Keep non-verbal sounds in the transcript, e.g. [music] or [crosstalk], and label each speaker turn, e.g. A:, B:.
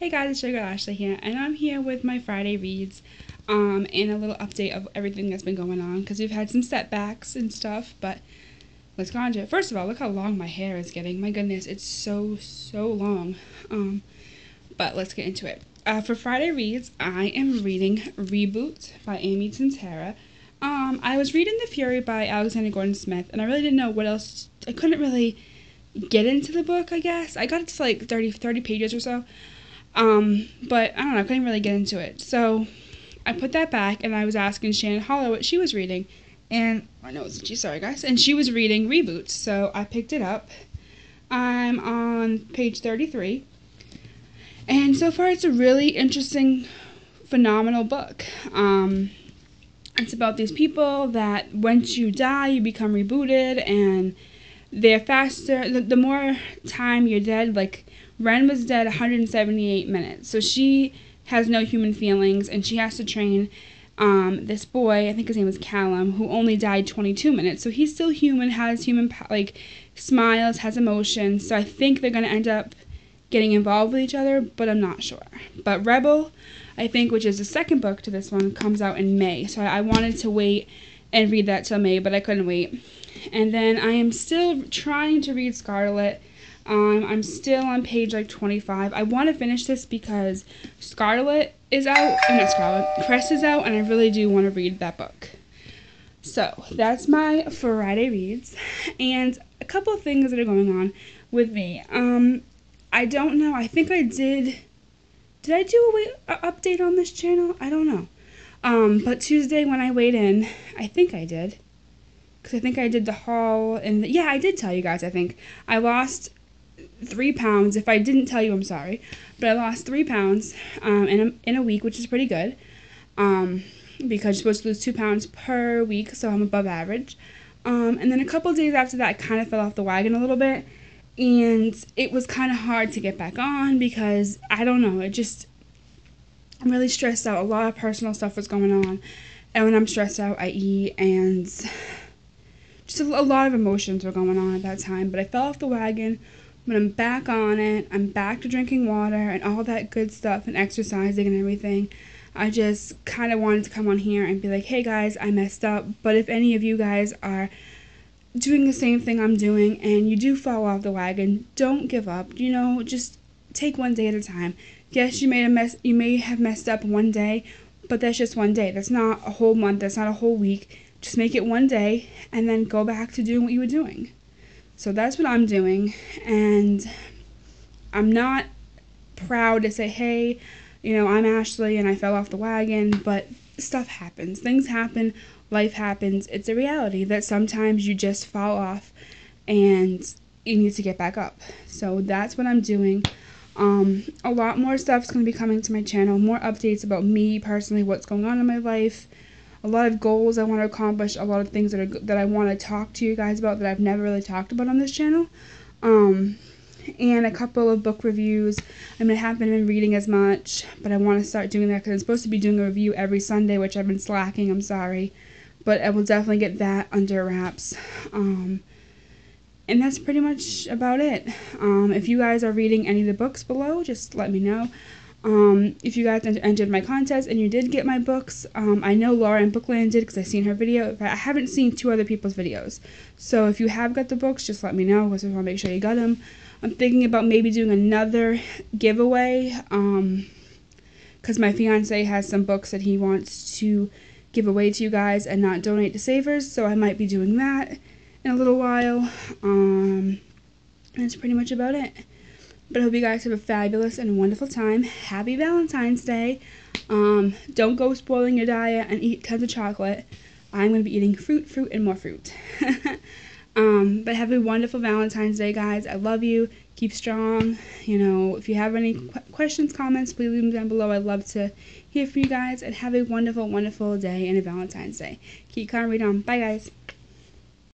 A: Hey guys, it's Sugar Ashley here, and I'm here with my Friday reads um, and a little update of everything that's been going on because we've had some setbacks and stuff, but let's go on to it. First of all, look how long my hair is getting. My goodness, it's so, so long. Um, but let's get into it. Uh, for Friday reads, I am reading Reboot by Amy Tintera. Um, I was reading The Fury by Alexander Gordon Smith, and I really didn't know what else. I couldn't really get into the book, I guess. I got it to like 30, 30 pages or so. Um, but I don't know, I couldn't really get into it. So I put that back and I was asking Shannon Hollow what she was reading. And I know it's sorry guys. And she was reading Reboots. So I picked it up. I'm on page 33. And so far it's a really interesting, phenomenal book. Um, it's about these people that once you die, you become rebooted and they're faster. The, the more time you're dead, like Wren was dead 178 minutes. So she has no human feelings and she has to train um, this boy, I think his name was Callum, who only died 22 minutes. So he's still human, has human, like, smiles, has emotions. So I think they're going to end up getting involved with each other, but I'm not sure. But Rebel, I think, which is the second book to this one, comes out in May. So I wanted to wait and read that till May, but I couldn't wait. And then I am still trying to read Scarlet. Um, I'm still on page like 25. I want to finish this because Scarlet is out, and not Scarlet, Cress is out, and I really do want to read that book. So that's my Friday reads, and a couple of things that are going on with me. Um, I don't know. I think I did. Did I do a, a update on this channel? I don't know. Um, but Tuesday when I weighed in, I think I did. Because I think I did the haul, and the, yeah, I did tell you guys. I think I lost three pounds. If I didn't tell you, I'm sorry. But I lost three pounds um, in, a, in a week, which is pretty good. Um, because you're supposed to lose two pounds per week, so I'm above average. Um, and then a couple days after that, I kind of fell off the wagon a little bit. And it was kind of hard to get back on because I don't know, it just, I'm really stressed out. A lot of personal stuff was going on. And when I'm stressed out, I eat, and just a, a lot of emotions were going on at that time. But I fell off the wagon but I'm back on it. I'm back to drinking water and all that good stuff and exercising and everything. I just kind of wanted to come on here and be like, hey guys, I messed up. But if any of you guys are doing the same thing I'm doing and you do fall off the wagon, don't give up. You know, just take one day at a time. Yes, you may have mess you may have messed up one day, but that's just one day. That's not a whole month, that's not a whole week. Just make it one day and then go back to doing what you were doing. So that's what I'm doing. And I'm not proud to say, hey, you know, I'm Ashley and I fell off the wagon, but stuff happens. Things happen, life happens. It's a reality that sometimes you just fall off and you need to get back up. So that's what I'm doing. Um, a lot more stuff's going to be coming to my channel, more updates about me personally, what's going on in my life, a lot of goals I want to accomplish, a lot of things that are that I want to talk to you guys about that I've never really talked about on this channel. Um, and a couple of book reviews. I mean, I haven't been reading as much, but I want to start doing that because I'm supposed to be doing a review every Sunday, which I've been slacking. I'm sorry, but I will definitely get that under wraps. Um, and that's pretty much about it. Um, if you guys are reading any of the books below, just let me know. Um, if you guys entered my contest and you did get my books, um, I know Laura in Bookland did because I've seen her video. But I haven't seen two other people's videos. So if you have got the books, just let me know because I want to make sure you got them. I'm thinking about maybe doing another giveaway because um, my fiance has some books that he wants to give away to you guys and not donate to Savers. So I might be doing that in a little while. Um, that's pretty much about it. But I hope you guys have a fabulous and wonderful time. Happy Valentine's Day. Um, don't go spoiling your diet and eat tons of chocolate. I'm going to be eating fruit, fruit, and more fruit. [laughs] um, but have a wonderful Valentine's Day, guys. I love you. Keep strong. You know, if you have any qu- questions, comments, please leave them down below. I'd love to hear from you guys. And have a wonderful, wonderful day and a Valentine's Day. Keep calm, read on. Bye, guys.